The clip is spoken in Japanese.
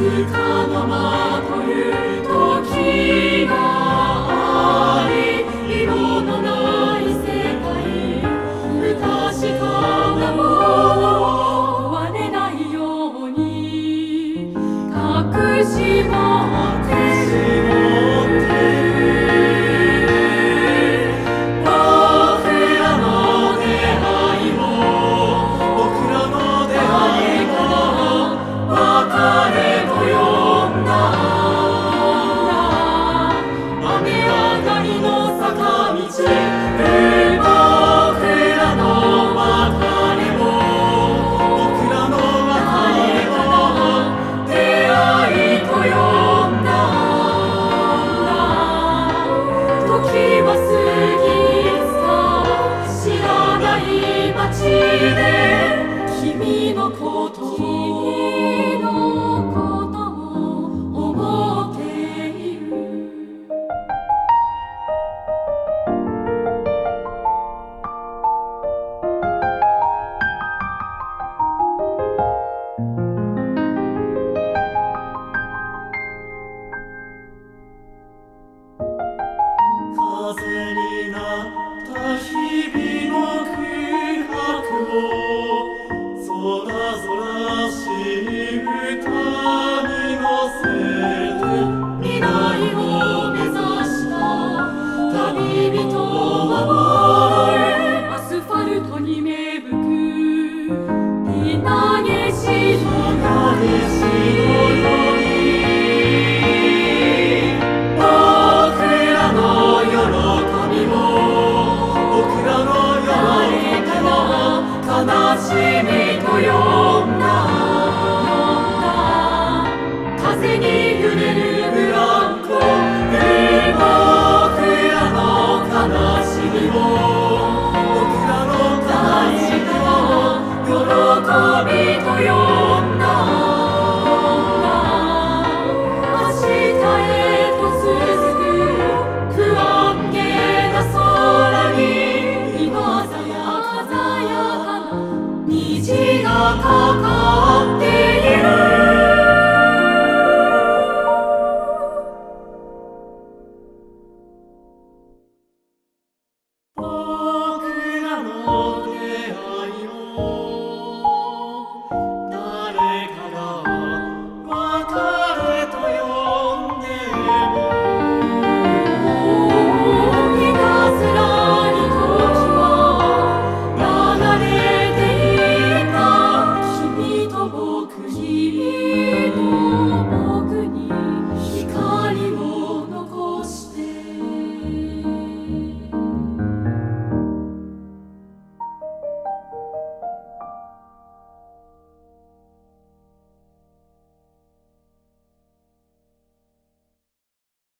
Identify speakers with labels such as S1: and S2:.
S1: つかの間という
S2: 風になった日空空し
S1: ぶたびとよ。